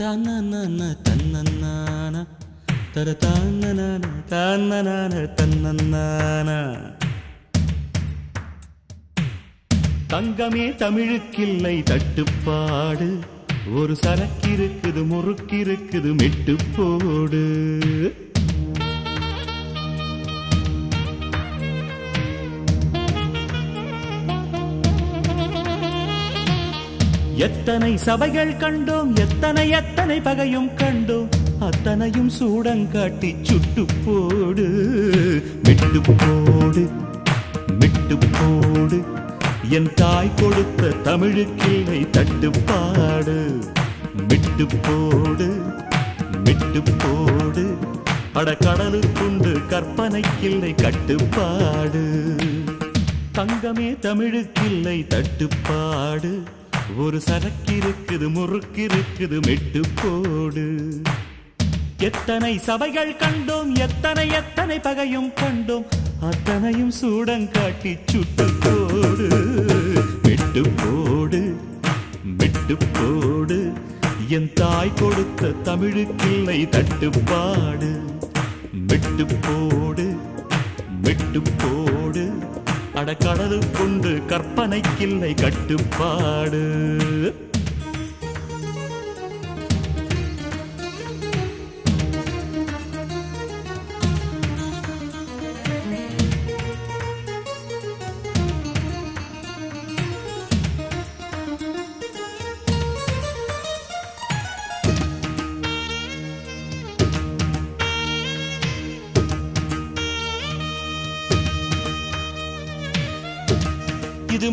தன்னன தன்னன்னான தர தன்னனான தன்னனான தன்னன்னான தங்கமே தமிழுக்கில்லை தட்டுப்பாடு ஒரு சரக்கிருக்குது முறுக்கிருக்குது மெட்டு போடு எத்தனை சபைகள் கண்டோம் எத்தனை எத்தனை பகையும் கண்டோம் அத்தனையும் சூடங்காட்டி சுட்டு போடு விட்டு போடு விட்டு போடு. என் தாய் கொடுத்த தமிழுக்கில்லை தட்டுப்பாடு விட்டு போடு விட்டு போடு. அட கடலுக்குண்டு கற்பனைக்கில்லை கட்டுப்பாடு தங்கமே தமிழுக்கில்லை தட்டுப்பாடு. ஒரு சரக்கு இருக்குது முறுக்கு இருக்குது மெட்டு போடு எத்தனை சபைகள் கண்டோம் எத்தனை எத்தனை பகையும் கண்டோம் அத்தனையும் சூடங்காட்டி சுட்டு போடு மெட்டு போடு மெட்டு போடு என் தாய் கொடுத்த தமிழுக்கில்லை தட்டுப்பாடு. மெட்டு போடு மெட்டு போடு அடக்கடலுக்குண்டு கற்பனைக்கில்லை கட்டுப்பாடு.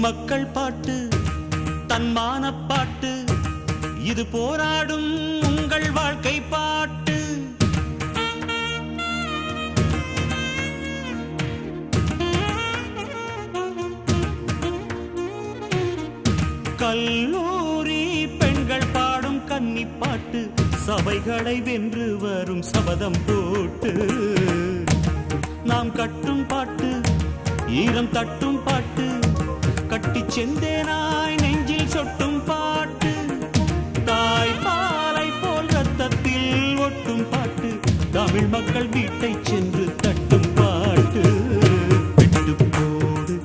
மக்கள் பாட்டு தன்மான பாட்டு இது போராடும் உங்கள் வாழ்க்கை பாட்டு. கல்லூரி பெண்கள் பாடும் கன்னி பாட்டு சபைகளை வென்று வரும் சபதம் போட்டு. நாம் கட்டும் பாட்டு ஈரம் தட்டும் பாட்டு கட்டி செந்தேனாய் நெஞ்சில் சொட்டும் பாட்டு. தாய் பாலை போல் ரத்தத்தில் ஒட்டும் பாட்டு. தமிழ் மக்கள் வீட்டை சென்று தட்டும் பாட்டு. மெட்டு போடு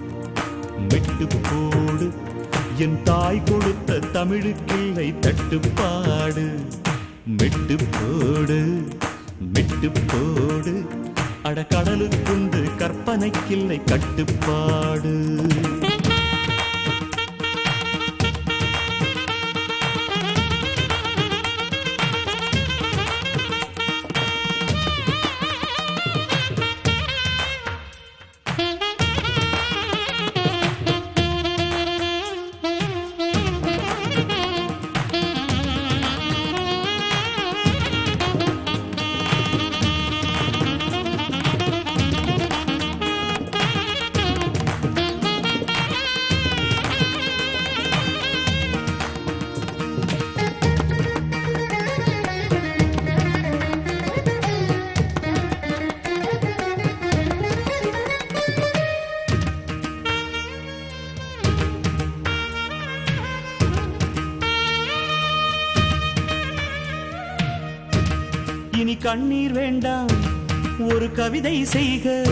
மெட்டு போடு. என் தாய் கொடுத்த தமிழுக்கில்லை தட்டுப்பாடு மெட்டு போடு. மெட்டு போடு அட கடலுக்குண்டு கற்பனைக்கில்லை கட்டுப்பாடு இனி கண்ணீர் வேண்டாம். ஒரு கவிதை செய்க.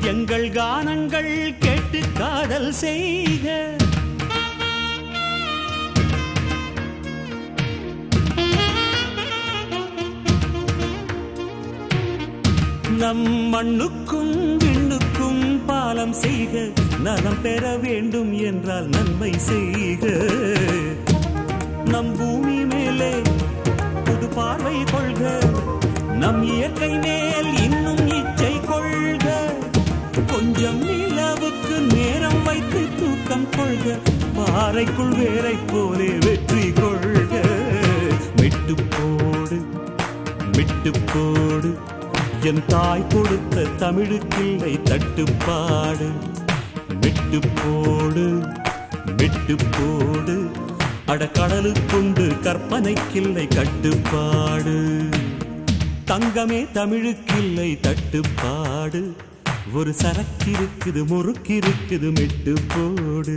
எங்கள் கானங்கள் கேட்டு காதல் செய்க. நம் மண்ணுக்கும் விண்ணுக்கும் பாலம் செய்க. நலம் பெற வேண்டும் என்றால் நன்மை செய்க. நம் பூமி மேலே புது பார்வை கொள்க. நம் இயற்கை மேல் இன்னும் இச்சை கொள்க. கொஞ்சம் நிலவுக்கு நேரம் வைத்து தூக்கம் கொள்க. பாறைக்குள் வேரை போலே வெற்றி கொள்க. விட்டு போடு விட்டு போடு. என் தாய் கொடுத்த தமிழுக்கில்லை தட்டுப்பாடு விட்டு போடு விட்டு போடு. அட கடலுக்குண்டு கற்பனைக்கில்லை கட்டுப்பாடு. தங்கமே தமிழுக்கில்லை தட்டுப்பாடு. ஒரு சரக்கிருக்குது முறுக்கிருக்குது மெட்டு போடு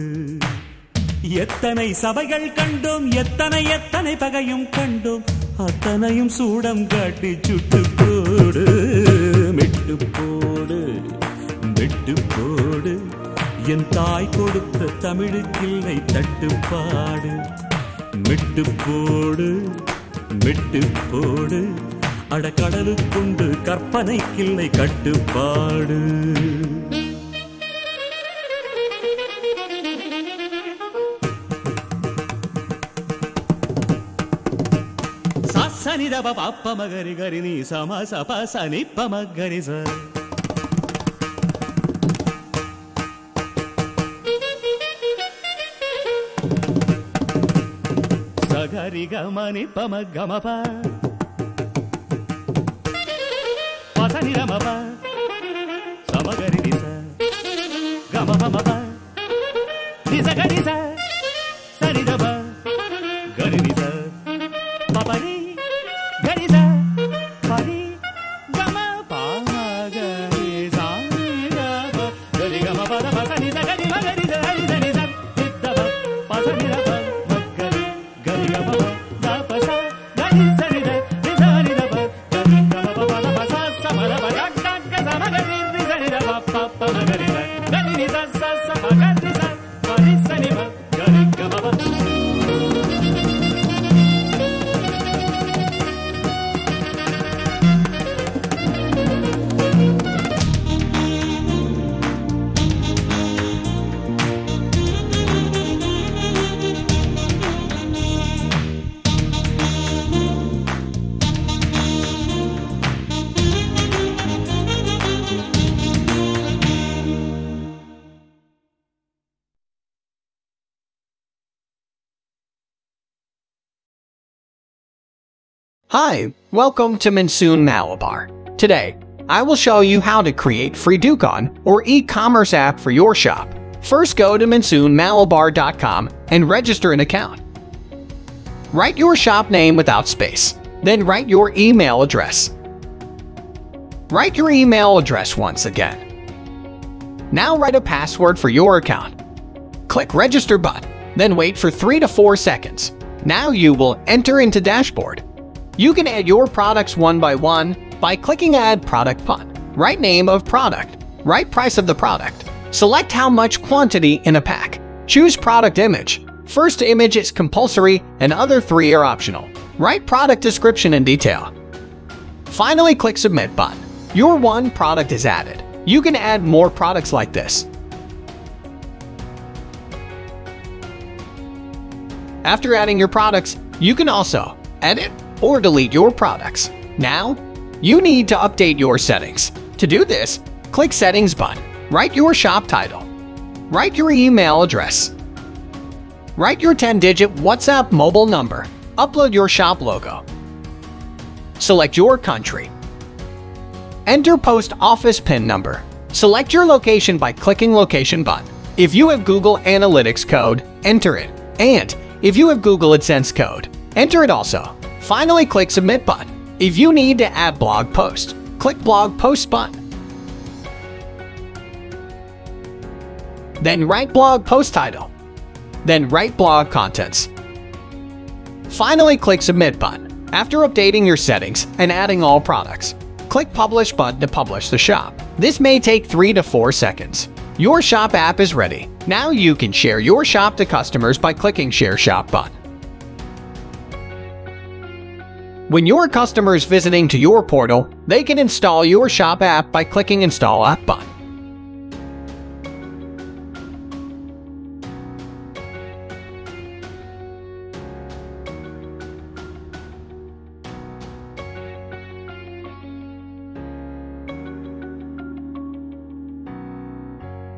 எத்தனை சபைகள் கண்டோம் எத்தனை எத்தனை பகையும் கண்டோம். அத்தனையும் சூடம் காட்டி சுட்டு போடு மெட்டு போடு மெட்டு போடு என் தாய் கொடுத்த தமிழுக்கில்லை தட்டுப்பாடு. மெட்டு போடு மெட்டு போடு அடக்கடலுக்குண்டு கற்பனைக்கில்லை கட்டுப்பாடு సనిదప పప్ప గరి గరి నీ సమ సప సని పమ గరి స సగరి గమని పమ గమ ప గమవ సమగరి దిశ గమవ నిజ గరి సరిదవ గరి கமல பதக்க Hi, welcome to Monsoon Malabar. Today, I will show you how to create free Dukon or e-commerce app for your shop. First go to monsoonmalabar.com and register an account. Write your shop name without space, then write your email address. Write your email address once again. Now write a password for your account. Click register button, then wait for 3 to 4 seconds. Now you will enter into dashboard. You can add your products one by one by clicking Add Product button. Write name of product. Write price of the product. Select how much quantity in a pack. Choose product image. First image is compulsory and other three are optional. Write product description in detail. Finally, click Submit button. Your one product is added. You can add more products like this. After adding your products, you can also edit or delete your products. Now, you need to update your settings. To do this, click Settings button. Write your shop title. Write your email address. Write your 10-digit WhatsApp mobile number. Upload your shop logo. Select your country. Enter post office PIN number. Select your location by clicking Location button. If you have Google Analytics code, enter it. And if you have Google AdSense code, enter it also. Finally, click Submit button. If you need to add blog post, click Blog Post button. Then write blog post title. Then write blog contents. Finally, click Submit button. After updating your settings and adding all products, click Publish button to publish the shop. This may take 3 to 4 seconds. Your shop app is ready. Now you can share your shop to customers by clicking Share Shop button. When your customer is visiting to your portal, they can install your shop app by clicking Install App button.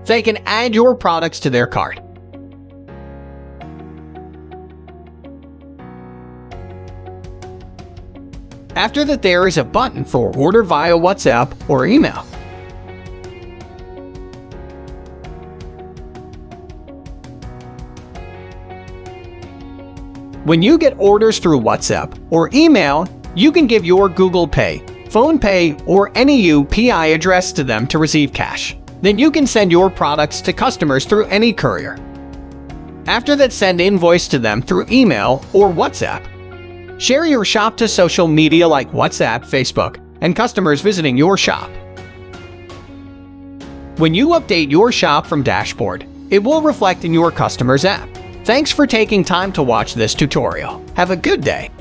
They can add your products to their cart. After that, there is a button for order via WhatsApp or email. When you get orders through WhatsApp or email, you can give your Google Pay, Phone Pay, or any UPI address to them to receive cash. Then you can send your products to customers through any courier. After that, send invoice to them through email or WhatsApp. Share your shop to social media like WhatsApp, Facebook, and customers visiting your shop. When you update your shop from dashboard, it will reflect in your customer's app. Thanks for taking time to watch this tutorial. Have a good day.